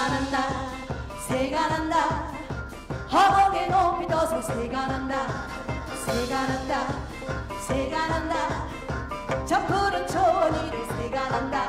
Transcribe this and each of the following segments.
새가 난다 새가 난다. 허공에 높이 떠서 새가 난다 새가 난다 새가 난다. 저 푸른 초원 위를 새가 난다.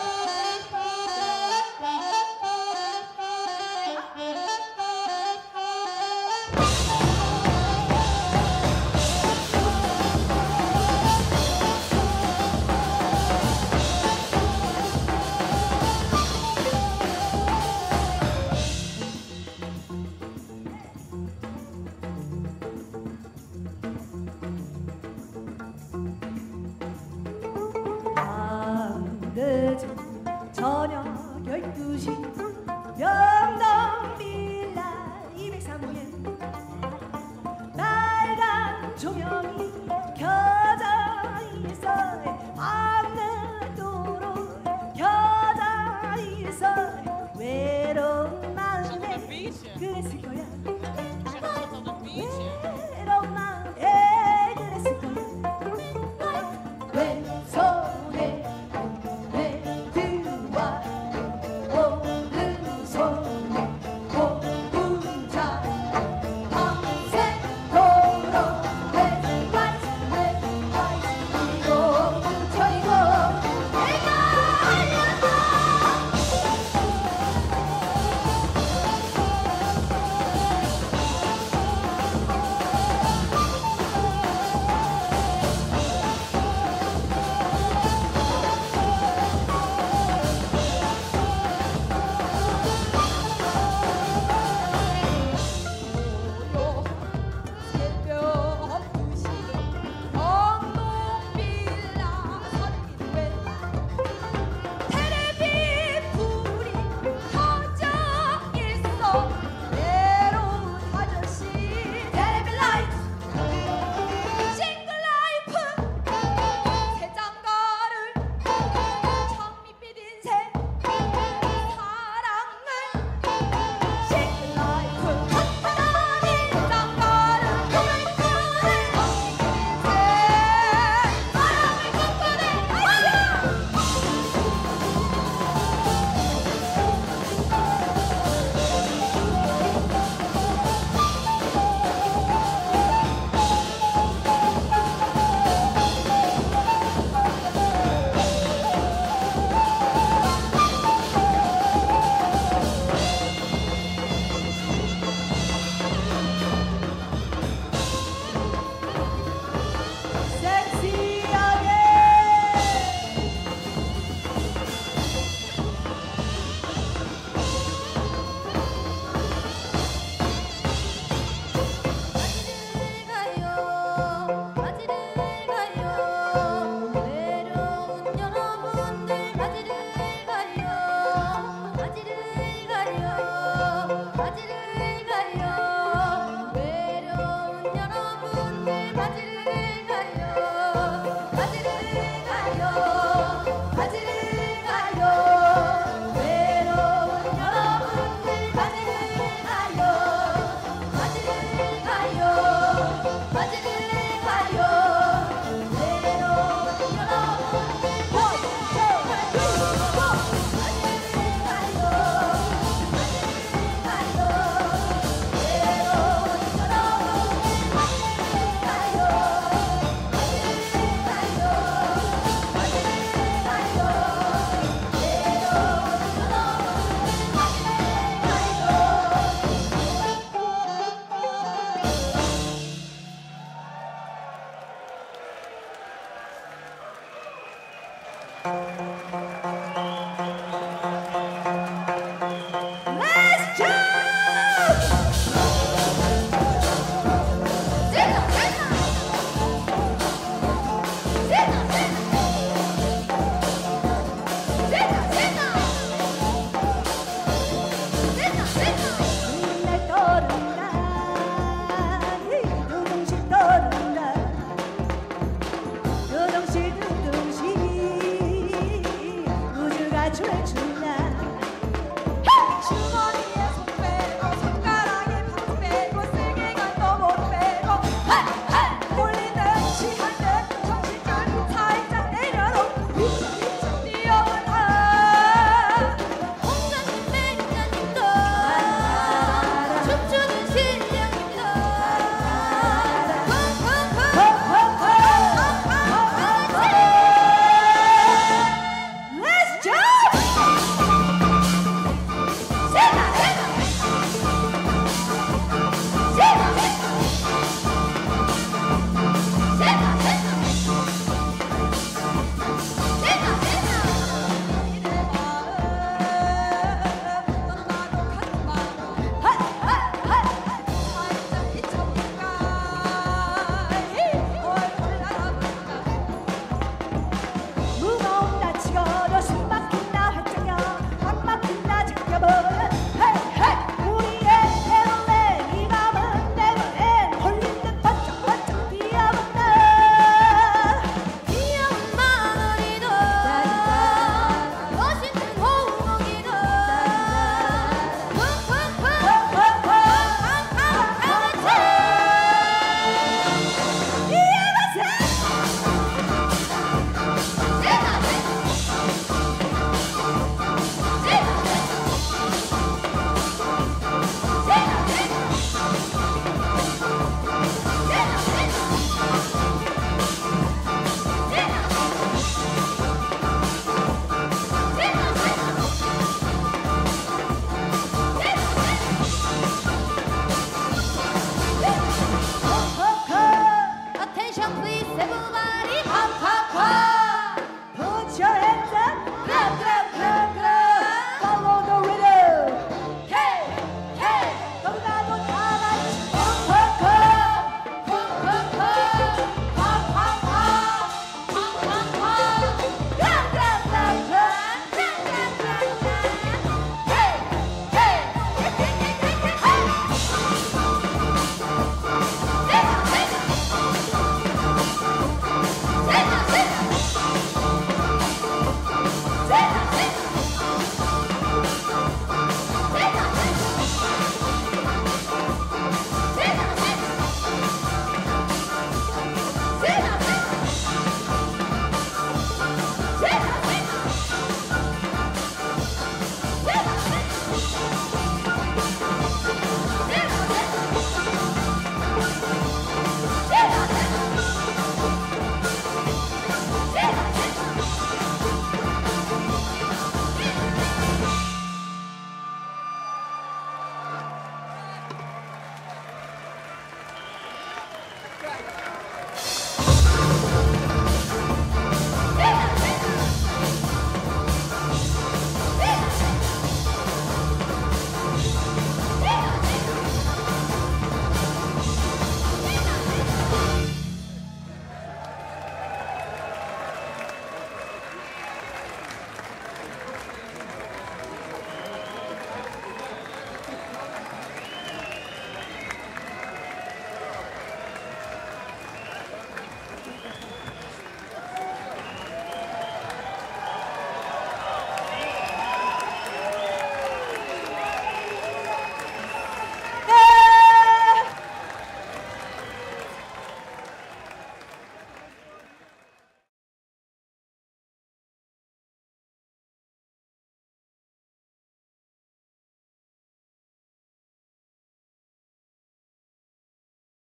Mexico, yeah.